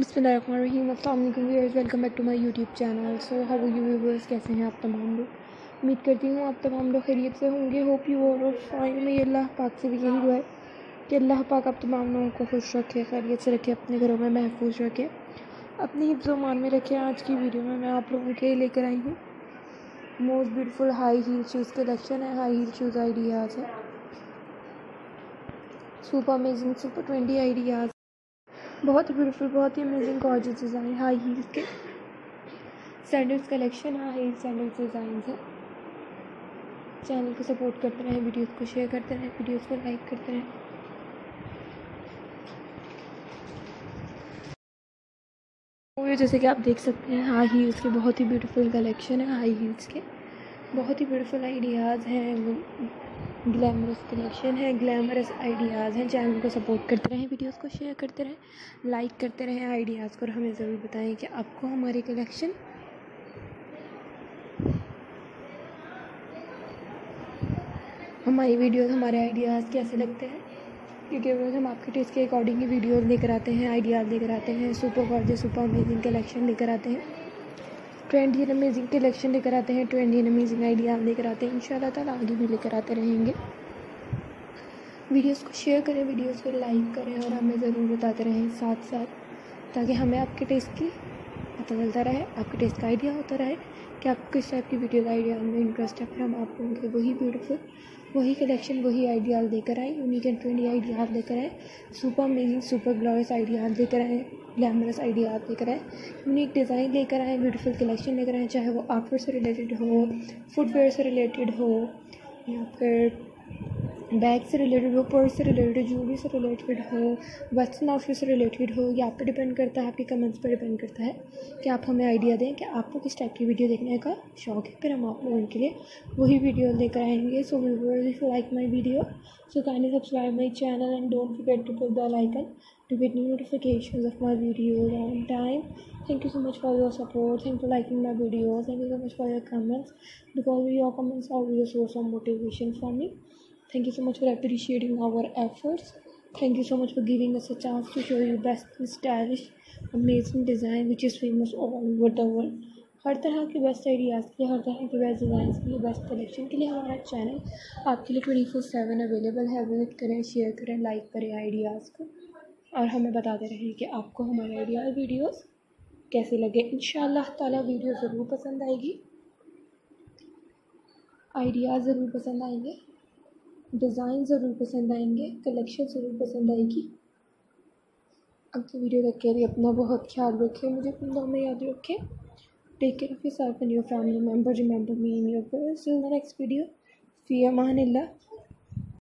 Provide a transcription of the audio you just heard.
बसमीम welcome back to my YouTube channel. So how you viewers कैसे हैं आप तमाम लोग? उम्मीद करती हूँ आप तमाम लोग खैरियत से होंगे। होप यू और फाइन में अल्लाह पाक से भी यही दुआ है कि अल्लाह पाक आप तमाम लोगों को खुश रखे, खैरियत से रखे, अपने घरों में महफूज रखे। अपनी मान में रखे। आज की वीडियो में मैं आप लोगों के लेकर आई हूँ। Most beautiful high heel shoes collection है। हाई हील शूज़ आइडियाज़ है। Super amazing super twenty ideas बहुत ब्यूटीफुल बहुत ही amazing gorgeous design high heels के sandals collection high heel sandals design है. चैनल को सपोर्ट करते रहें वीडियोस को शेयर करते रहें वीडियोस को लाइक करते रहें. जैसे कि आप देख सकते हैं हाई हील्स के बहुत ही ब्यूटीफुल कलेक्शन है हाई हील्स के बहुत ही ब्यूटीफुल आइडियाज़ हैं ग्लैमरस कलेक्शन है ग्लैमरस आइडियाज़ हैं चैनल को सपोर्ट करते रहें वीडियोस को शेयर करते रहें लाइक करते रहें आइडियाज़ को और हमें ज़रूर बताएँ कि आपको हमारी कलेक्शन हमारी वीडियोस हमारे आइडियाज़ कैसे लगते हैं? क्योंकि हम आपके टेस्ट के अकॉर्डिंग ही वीडियोस लेकर आते हैं आइडियाज़ लेकर आते हैं super gorgeous super amazing collection लेकर आते हैं। ट्रेंडी एंड अमेजिंग कलेक्शन लेकर आते हैं, ट्रेंडी एंड अमेजिंग आइडिया लेकर आते हैं। इन ताला आगे भी लेकर आते रहेंगे। वीडियोस को शेयर करें, वीडियोस को लाइक करें और हमें ज़रूर बताते रहें साथ साथ ताकि हमें आपके टेस्ट की पता चलता रहे, आपके टेस्ट का आइडिया होता रहे कि आपको किस टाइप की वीडियो का आइडिया में इंटरेस्ट है, फिर हम आपको वही ब्यूटीफुल वही कलेक्शन वही आइडियाज़ लेकर आए यूनिक एंड ट्रेंडी आइडियाज़ लेकर आए super amazing super glorious ideas लेकर आए ग्लैमरस आइडियाज़ लेकर आए यूनिक डिज़ाइन लेकर आए ब्यूटीफुल कलेक्शन लेकर आए, चाहे वो आउटफिट से रिलेटेड हो फुटवेयर से रिलेटेड हो, या फिर बैग से रिलेटेड हो, पर्स से रिलेटेड ज्वेलरी से रिलेटेड हो वेस्टर्न ऑफ़िस से रिलेटेड हो या आप पर डिपेंड करता है, आपके कमेंट्स पर डिपेंड करता है कि आप हमें आइडिया दें कि आपको किस टाइप की वीडियो देखने का शौक है। फिर हम आप लोगों के लिए वही वीडियो लेकर आएँगे। So we we like my video so and subscribe my channel and don't forget to put the like on to get new notification of my video on time thank you so much for your support thank you liking my video thank you so much for your comments because your comments of your source of motivation for me Thank you so much for appreciating our efforts. Thank you so much for giving us a chance to show you best stylish, amazing design which is famous all over the world. हर तरह के best ideas के लिए हर तरह के best design के लिए best collection के लिए हमारा चैनल आपके लिए ट्वेंटी फोर सेवन अवेलेबल है। विज़िट करें शेयर करें लाइक करें आइडियाज़ को। और हमें बताते रहें कि आपको हमारे आइडियाज़ वीडियोस कैसे लगे। इन ताला वीडियो ज़रूर पसंद आएगी। आइडियाज़ ज़रूर पसंद आएँगे। डिज़ाइन ज़रूर पसंद आएँगे, कलेक्शन ज़रूर पसंद आएगी। अब तो वीडियो देख के अपना बहुत ख्याल रखें, मुझे अपने नाम में याद रखें। Take care of yourself and your family member remember me in your till the next video fee Aman